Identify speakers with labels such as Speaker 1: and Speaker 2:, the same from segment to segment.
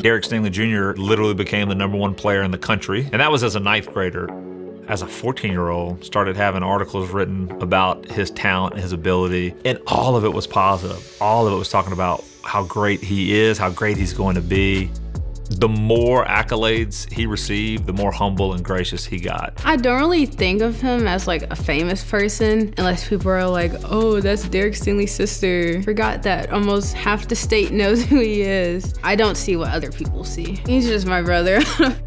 Speaker 1: Derek Stingley Jr. literally became the number one player in the country, and that was as a ninth grader. As a 14 year old, started having articles written about his talent and his ability, and all of it was positive. All of it was talking about how great he is, how great he's going to be the more accolades he received, the more humble and gracious he got.
Speaker 2: I don't really think of him as like a famous person unless people are like, oh, that's Derek Stingley's sister. Forgot that almost half the state knows who he is. I don't see what other people see. He's just my brother.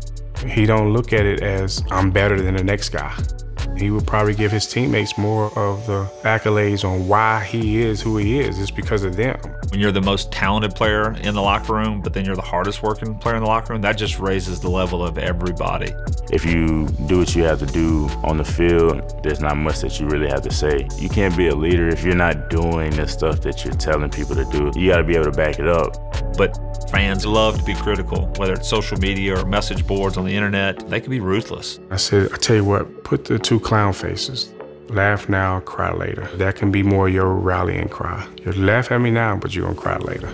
Speaker 3: he don't look at it as I'm better than the next guy. He would probably give his teammates more of the accolades on why he is who he is. It's because of them.
Speaker 1: When you're the most talented player in the locker room, but then you're the hardest working player in the locker room, that just raises the level of everybody.
Speaker 4: If you do what you have to do on the field, there's not much that you really have to say. You can't be a leader if you're not doing the stuff that you're telling people to do. You got to be able to back it up.
Speaker 1: But fans love to be critical, whether it's social media or message boards on the internet. They can be ruthless.
Speaker 3: I said, I tell you what, put the two clown faces. Laugh now, cry later. That can be more your rallying cry. You laugh at me now, but you're gonna cry later.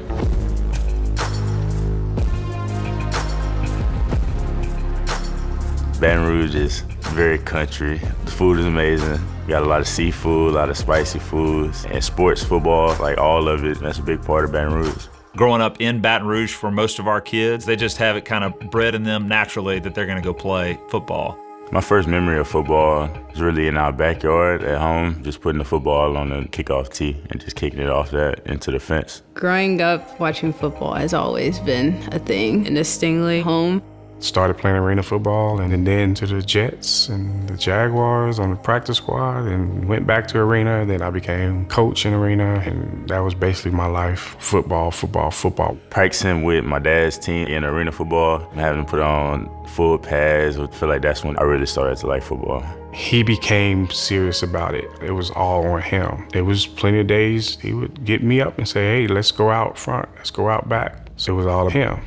Speaker 4: Baton Rouge is very country. The food is amazing. We got a lot of seafood, a lot of spicy foods, and sports, football, like all of it. That's a big part of Baton Rouge
Speaker 1: growing up in Baton Rouge for most of our kids, they just have it kind of bred in them naturally that they're going to go play football.
Speaker 4: My first memory of football was really in our backyard at home, just putting the football on the kickoff tee and just kicking it off that into the fence.
Speaker 2: Growing up, watching football has always been a thing in the Stingley home
Speaker 3: started playing arena football and then to the Jets and the Jaguars on the practice squad and went back to arena. Then I became coach in arena and that was basically my life. Football, football, football.
Speaker 4: Practicing with my dad's team in arena football and having to put on full pads, I feel like that's when I really started to like football.
Speaker 3: He became serious about it. It was all on him. There was plenty of days he would get me up and say, hey, let's go out front, let's go out back. So it was all of him.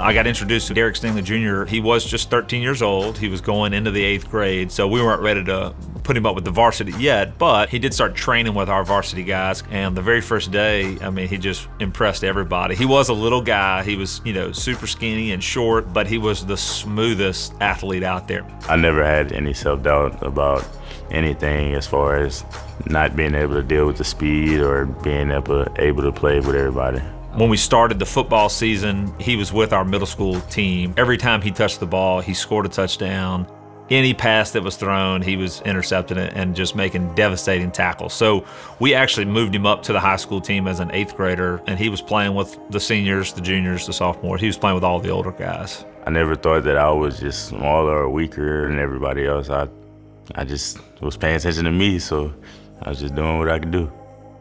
Speaker 1: I got introduced to Derek Stingley Jr. He was just 13 years old. He was going into the eighth grade, so we weren't ready to put him up with the varsity yet, but he did start training with our varsity guys. And the very first day, I mean, he just impressed everybody. He was a little guy. He was, you know, super skinny and short, but he was the smoothest athlete out there.
Speaker 4: I never had any self doubt about anything as far as not being able to deal with the speed or being able, able to play with everybody.
Speaker 1: When we started the football season, he was with our middle school team. Every time he touched the ball, he scored a touchdown. Any pass that was thrown, he was intercepting it and just making devastating tackles. So we actually moved him up to the high school team as an eighth grader, and he was playing with the seniors, the juniors, the sophomores. He was playing with all the older guys.
Speaker 4: I never thought that I was just smaller or weaker than everybody else. I, I just was paying attention to me, so I was just doing what I could do.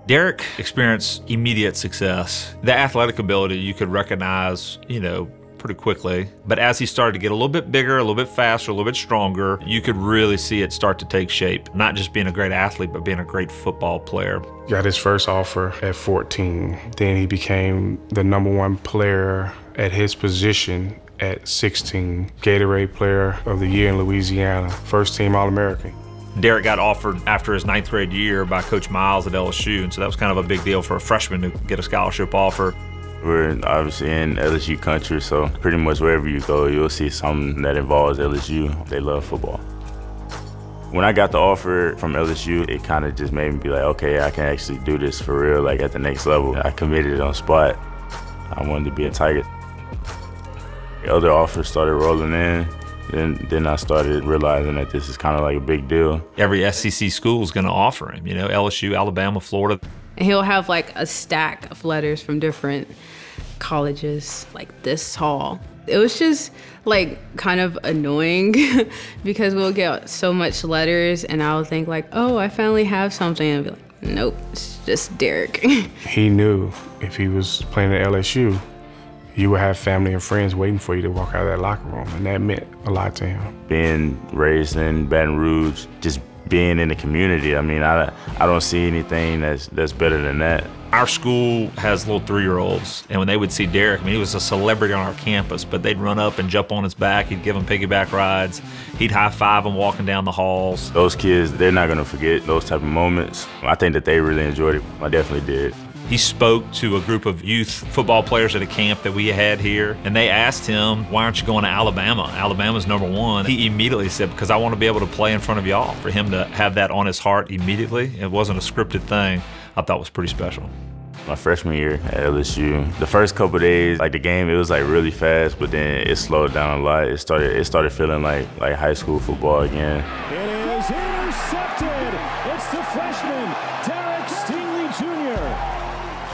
Speaker 1: Derek experienced immediate success. The athletic ability you could recognize, you know, pretty quickly. But as he started to get a little bit bigger, a little bit faster, a little bit stronger, you could really see it start to take shape. Not just being a great athlete, but being a great football player.
Speaker 3: Got his first offer at 14. Then he became the number one player at his position at 16. Gatorade Player of the Year in Louisiana, first team All American.
Speaker 1: Derek got offered after his ninth grade year by Coach Miles at LSU, and so that was kind of a big deal for a freshman to get a scholarship offer.
Speaker 4: We're obviously in LSU country, so pretty much wherever you go, you'll see something that involves LSU. They love football. When I got the offer from LSU, it kind of just made me be like, okay, I can actually do this for real, like at the next level. I committed on spot. I wanted to be a Tiger. The other offers started rolling in. Then, then I started realizing that this is kind of like a big deal.
Speaker 1: Every SEC school is going to offer him, you know, LSU, Alabama, Florida.
Speaker 2: And he'll have like a stack of letters from different colleges, like this tall. It was just like kind of annoying because we'll get so much letters and I'll think like, oh, I finally have something. And I'll be like, nope, it's just Derek.
Speaker 3: he knew if he was playing at LSU, you would have family and friends waiting for you to walk out of that locker room, and that meant a lot to him.
Speaker 4: Being raised in Baton Rouge, just being in the community, I mean, I, I don't see anything that's, that's better than that.
Speaker 1: Our school has little three-year-olds, and when they would see Derek, I mean, he was a celebrity on our campus, but they'd run up and jump on his back. He'd give them piggyback rides. He'd high-five them walking down the halls.
Speaker 4: Those kids, they're not going to forget those type of moments. I think that they really enjoyed it. I definitely did.
Speaker 1: He spoke to a group of youth football players at a camp that we had here, and they asked him, Why aren't you going to Alabama? Alabama's number one. He immediately said, Because I want to be able to play in front of y'all. For him to have that on his heart immediately, it wasn't a scripted thing, I thought was pretty special.
Speaker 4: My freshman year at LSU, the first couple days, like the game, it was like really fast, but then it slowed down a lot. It started, it started feeling like like high school football again.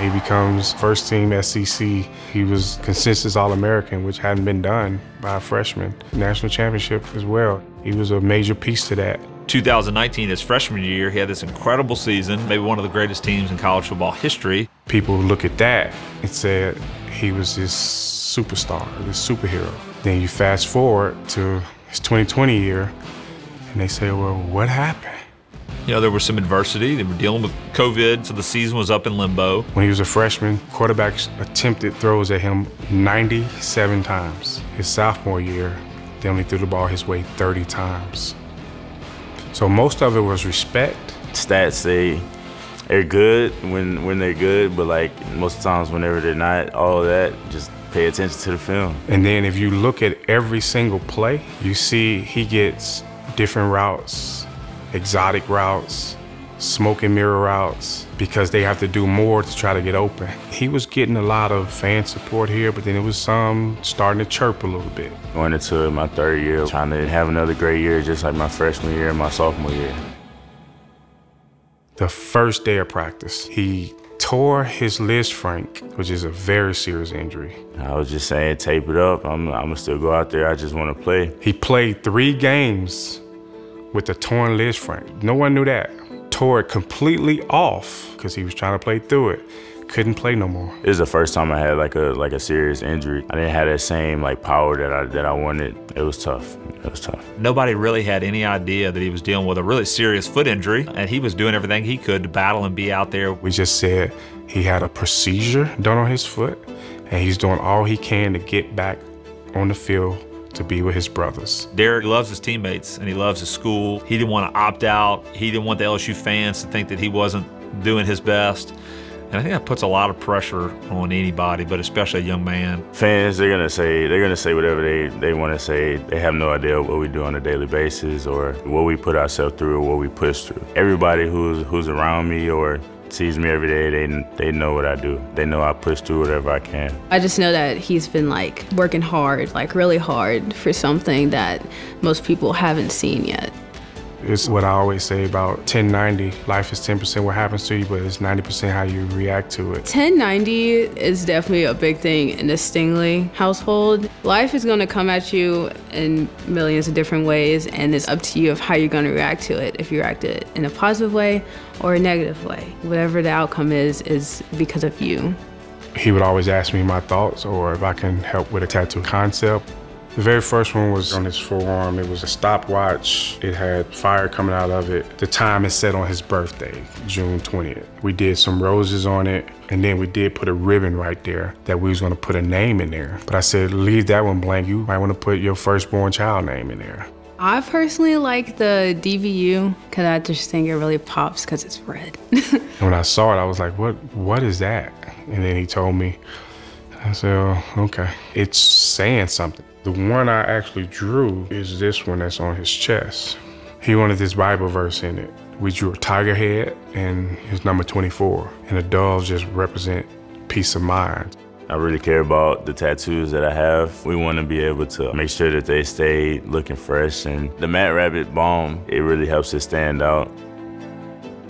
Speaker 3: He becomes first team SEC. He was consensus All American, which hadn't been done by a freshman. National championship as well. He was a major piece to that.
Speaker 1: 2019, his freshman year, he had this incredible season, maybe one of the greatest teams in college football history.
Speaker 3: People look at that and said he was this superstar, this superhero. Then you fast forward to his 2020 year, and they say, well, what happened?
Speaker 1: You know, there was some adversity. They were dealing with COVID, so the season was up in limbo.
Speaker 3: When he was a freshman, quarterbacks attempted throws at him 97 times. His sophomore year, they only threw the ball his way 30 times. So most of it was respect.
Speaker 4: Stats say they're good when when they're good, but like most times whenever they're not, all of that, just pay attention to the film.
Speaker 3: And then if you look at every single play, you see he gets different routes, exotic routes, smoke and mirror routes, because they have to do more to try to get open. He was getting a lot of fan support here, but then it was some starting to chirp a little bit.
Speaker 4: Going into my third year, trying to have another great year, just like my freshman year and my sophomore year.
Speaker 3: The first day of practice, he tore his Lisfranc, which is a very serious injury.
Speaker 4: I was just saying, tape it up. I'm, I'm gonna still go out there. I just want to play.
Speaker 3: He played three games with a torn Lisfranc. No one knew that. Tore it completely off because he was trying to play through it. Couldn't play no more.
Speaker 4: It was the first time I had like a like a serious injury. I didn't have that same like power that I that I wanted. It was tough. It was tough.
Speaker 1: Nobody really had any idea that he was dealing with a really serious foot injury, and he was doing everything he could to battle and be out there.
Speaker 3: We just said he had a procedure done on his foot, and he's doing all he can to get back on the field to be with his brothers.
Speaker 1: Derek loves his teammates and he loves his school. He didn't want to opt out. He didn't want the LSU fans to think that he wasn't doing his best. And I think that puts a lot of pressure on anybody, but especially a young man.
Speaker 4: Fans, they're gonna say they're gonna say whatever they, they want to say. They have no idea what we do on a daily basis or what we put ourselves through or what we push through. Everybody who's who's around me or sees me every day, they they know what I do. They know I push through whatever I can.
Speaker 2: I just know that he's been like working hard, like really hard for something that most people haven't seen yet.
Speaker 3: It's what I always say about 1090. Life is 10% what happens to you, but it's 90% how you react to it.
Speaker 2: 1090 is definitely a big thing in the Stingley household. Life is going to come at you in millions of different ways, and it's up to you of how you're going to react to it. If you react to it in a positive way or a negative way, whatever the outcome is, is because of you.
Speaker 3: He would always ask me my thoughts or if I can help with a tattoo concept. The very first one was on his forearm. It was a stopwatch. It had fire coming out of it. The time is set on his birthday, June 20th. We did some roses on it, and then we did put a ribbon right there that we was gonna put a name in there. But I said, leave that one blank. You might wanna put your firstborn child name in there.
Speaker 2: I personally like the DBU because I just think it really pops because it's red.
Speaker 3: when I saw it, I was like, what, what is that? And then he told me, I said, oh, okay. It's saying something. The one I actually drew is this one that's on his chest. He wanted this Bible verse in it. We drew a tiger head and his number 24. And the doves just represent peace of mind.
Speaker 4: I really care about the tattoos that I have. We want to be able to make sure that they stay looking fresh. And the Mad Rabbit balm, it really helps it stand out.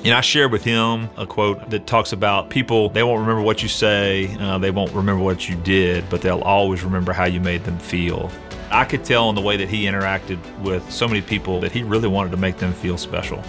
Speaker 1: Know, I shared with him a quote that talks about people, they won't remember what you say, uh, they won't remember what you did, but they'll always remember how you made them feel. I could tell in the way that he interacted with so many people that he really wanted to make them feel special.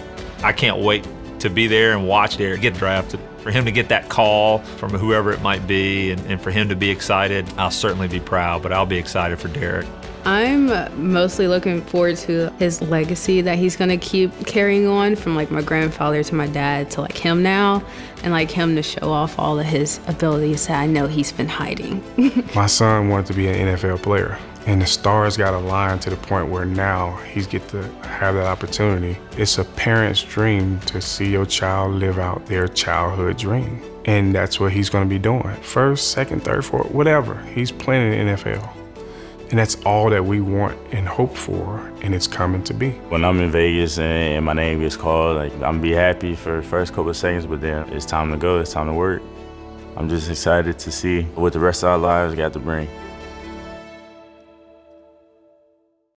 Speaker 1: I can't wait to be there and watch Derek get drafted. For him to get that call from whoever it might be and, and for him to be excited, I'll certainly be proud, but I'll be excited for Derek.
Speaker 2: I'm mostly looking forward to his legacy that he's gonna keep carrying on from like my grandfather to my dad to like him now, and like him to show off all of his abilities that I know he's been hiding.
Speaker 3: my son wanted to be an NFL player. And the stars got aligned to the point where now he's get to have that opportunity. It's a parent's dream to see your child live out their childhood dream. And that's what he's to be doing. First, second, third, fourth, whatever. He's playing in the NFL. And that's all that we want and hope for, and it's coming to be.
Speaker 4: When I'm in Vegas and, my name gets called, like I'm gonna be happy for the first couple of seconds, but then it's time to go, it's time to work. I'm just excited to see what the rest of our lives got to bring.